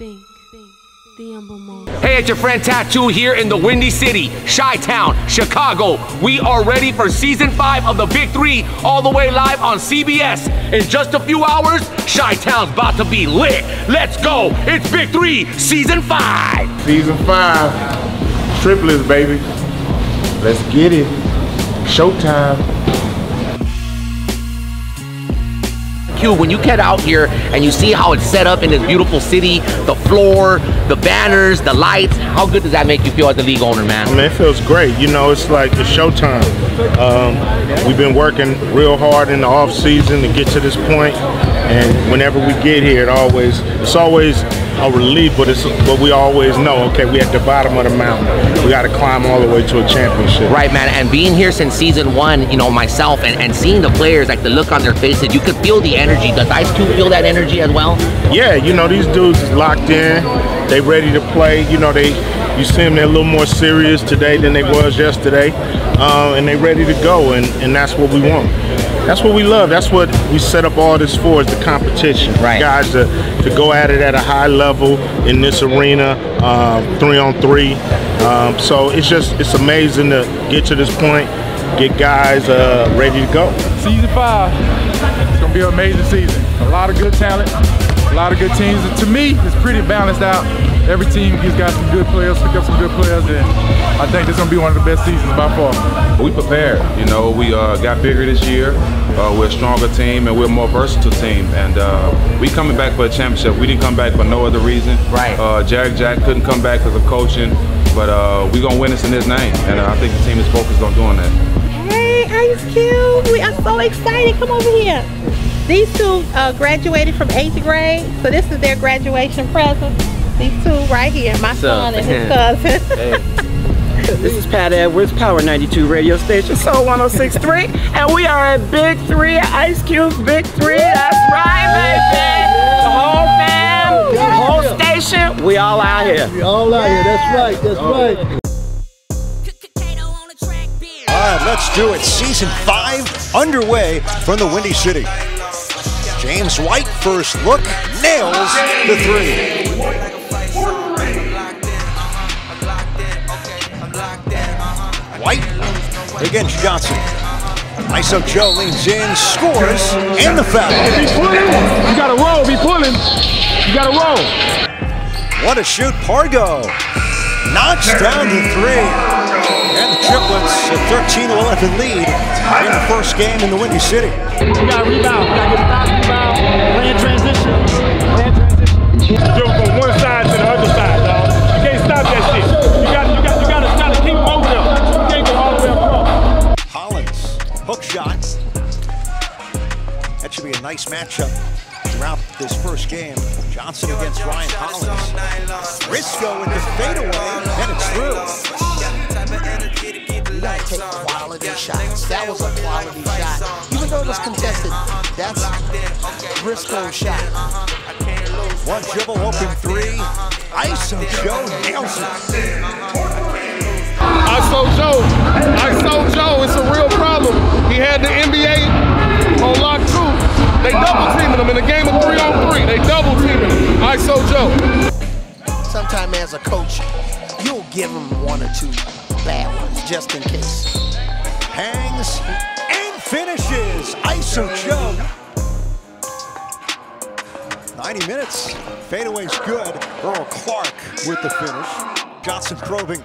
Think, think, Hey, it's your friend Tattoo here in the Windy City, Chi Town, Chicago. We are ready for season five of the Big Three, all the way live on CBS. In just a few hours, Chi Town's about to be lit. Let's go! It's Big Three, season five. Season five, triplets, baby. Let's get it. Showtime. When you get out here and you see how it's set up in this beautiful city, the floor, the banners, the lights, how good does that make you feel as a league owner, man? I mean, it feels great. You know, it's like it's showtime. Um, we've been working real hard in the off season to get to this point, and whenever we get here, it always it's always a relief, but it's but we always know, okay, we at the bottom of the mountain. We got to climb all the way to a championship. Right, man. And being here since season one, you know, myself and, and seeing the players, like the look on their faces, you could feel the energy. Does Ice Cube feel that energy as well? Yeah, you know, these dudes is locked in. They ready to play. You know, they you see them, they're a little more serious today than they was yesterday. Uh, and they're ready to go, and, and that's what we want. That's what we love. That's what we set up all this for is the competition. Right. Guys to, to go at it at a high level in this arena, uh, three on three. Um, so it's just, it's amazing to get to this point, get guys uh, ready to go. Season five, it's gonna be an amazing season. A lot of good talent, a lot of good teams. And to me, it's pretty balanced out. Every team has got some good players, pick up some good players, and I think this is gonna be one of the best seasons by far. We prepared. You know, we uh, got bigger this year. Uh, we're a stronger team and we're a more versatile team. And uh, we coming back for a championship. We didn't come back for no other reason. Right. Uh, Jarrett Jack couldn't come back because of coaching, but uh, we're gonna win this in his name. And uh, I think the team is focused on doing that. Hey, Ice Cube, we are so excited. Come over here. These two uh, graduated from eighth grade, so this is their graduation present. These two right here, my son and his cousin. This is Pat Edwards, Power 92 radio station, Soul 1063, and we are at Big Three, Ice Cube Big Three. That's right, baby. The whole fam, the whole station, we all out here. We all out here. That's right. That's oh, right. All right, let's do it. Season five underway from the Windy City. James White, first look, nails the three. White against Johnson. ISO Joe leans in, scores, and the foul. Be pulling, you gotta roll, be pulling. You gotta roll. What a shoot, Pargo. Knocks down the three. And the triplets a 13-11 lead in the first game in the Windy City. We got to rebound, we got to get a fast rebound, play in transition, play in transition. Jump from one That should be a nice matchup throughout this first game. Johnson against Ryan Collins. Briscoe with the fadeaway, and it's through. You gotta take quality shots. That was a quality shot. Even though it was contested, that's Briscoe's shot. One dribble, open three. ISO Joe nails it. ISO Joe, ISO Joe, it's a real problem. He had the NBA on lock two. They double teaming him in a game of three on three. They double teaming him. ISO Joe. Sometimes as a coach, you'll give him one or two bad ones just in case. Hangs and finishes. ISO Joe. 90 minutes. Fadeaway's good. Earl Clark with the finish. Johnson probing.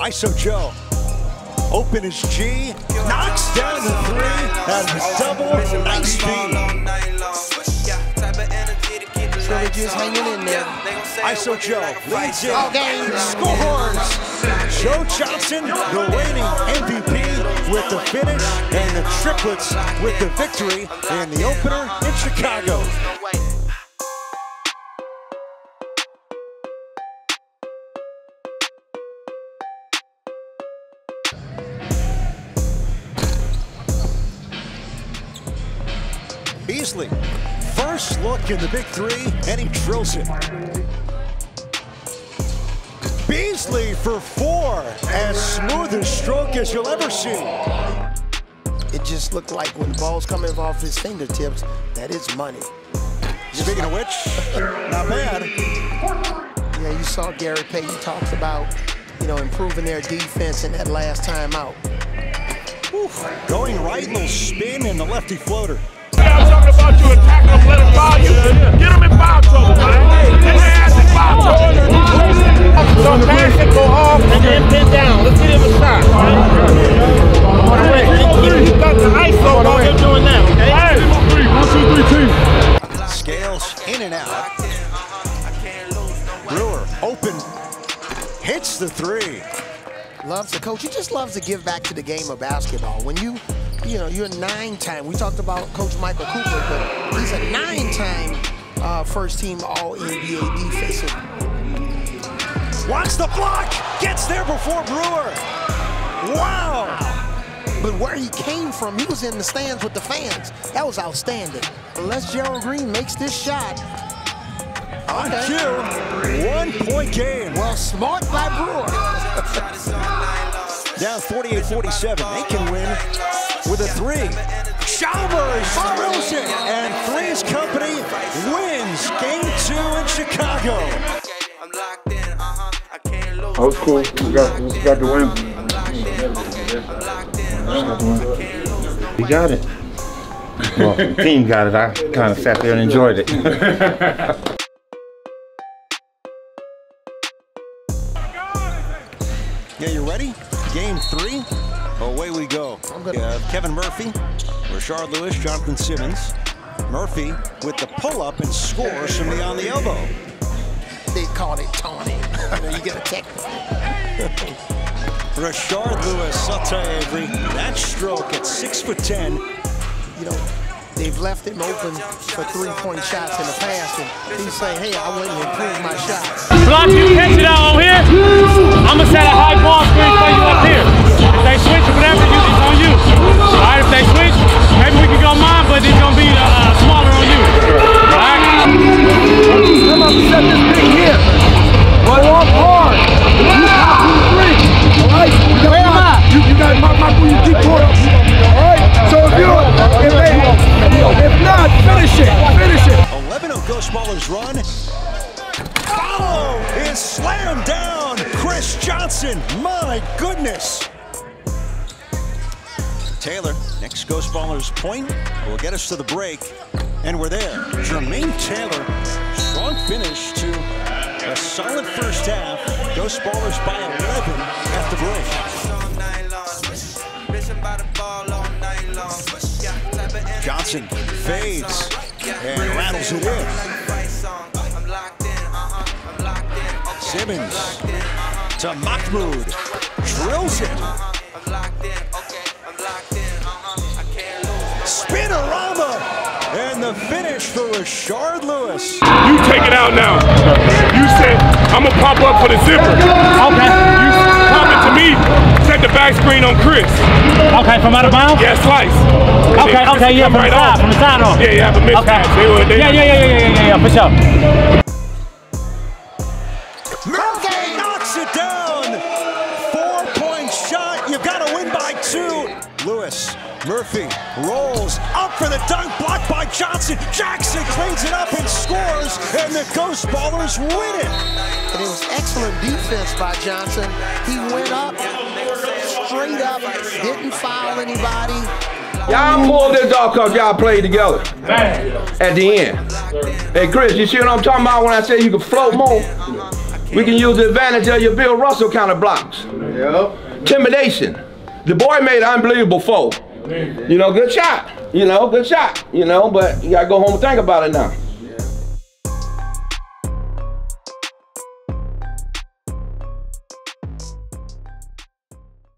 ISO Joe. Open is G. Knocks down the three. And the double. Really just hanging in there. ISO Joe leads in. game. Scores. Joe Johnson, the reigning MVP with the finish and the triplets with the victory in the opener in Chicago. Beasley, first look in the big three, and he drills it. Beasley for four, as smooth a stroke as you'll ever see. It just looked like when the ball's coming off his fingertips, that is money. Speaking of which, not bad. Yeah, you saw Gary Payton talks about, you know, improving their defense in that last time out. Oof. Going right, little spin and the lefty floater. Y'all talking about you attacking them, let them foul you. Get them in foul trouble, man. Get their ass in foul trouble. So pass it, go off, and then pin down. Let's get him a shot. You got the ISO while they're doing that, okay? One, two, three, team. Scales in and out. Brewer open. Hits the three. Loves to coach. He just loves to give back to the game of basketball. When you, you know, you're nine-time. We talked about Coach Michael Cooper, but he's a nine-time uh, first-team All-NBA defensive. Wants the block. Gets there before Brewer. Wow. But where he came from, he was in the stands with the fans. That was outstanding. Unless Gerald Green makes this shot. On cue. One point game. Well, smart by Brewer. Down 48-47. They can win with a three. Chalmers throws it. And Three's Company wins game two in Chicago. Oh, it's cool. We got, we got the win. We got it. Well, the team got it. I kind of sat there and enjoyed it. three. Away we go. We have Kevin Murphy, Rashard Lewis, Jonathan Simmons. Murphy with the pull-up and scores from beyond the elbow. They called it taunting. You know, get a technical. Rashard Lewis, Sata Avery, that stroke at six foot ten. You know, they've left him open for three-point shots in the past, and he's saying, hey, I wouldn't improve my shots. Block you catch it out on here. I'm gonna set a high ball screen for you up here. Set this thing here. Go off hard. You got two, three. All right. You got my, you, you got my, my, you keep going. All right. So if you, if they, if not, finish it. Finish it. 11 of Ghost Ballers run. Follow is slammed down. Chris Johnson, my goodness. Taylor, next Ghost Ballers point will get us to the break. And we're there. Jermaine Taylor, strong finish to a solid first half. Ghost Ballers by 11 at the break. Johnson fades and rattles in. Simmons to Mahmoud. Drills it. Spinorama. And the finish for Rashard Lewis. You take it out now. You said, I'm gonna pop up for the zipper. Okay. You pop it to me, set the back screen on Chris. Okay, from out of bounds? Yeah, slice. Okay, okay, yeah, come from the side, off. from the side off. Yeah, yeah, have a mismatch. They were, they Yeah, yeah, yeah, yeah, yeah, yeah, yeah, for sure. Murphy rolls up for the dunk, blocked by Johnson. Jackson cleans it up and scores, and the Ghost Ballers win it. And it was excellent defense by Johnson. He went up, straight up, didn't foul anybody. Y'all pulled this off because y'all played together at the end. Hey, Chris, you see what I'm talking about when I say you can float more? We can use the advantage of your Bill Russell kind of blocks. Yep. Intimidation. The boy made an unbelievable foul. You know, good shot. You know, good shot. You know, but you gotta go home and think about it now.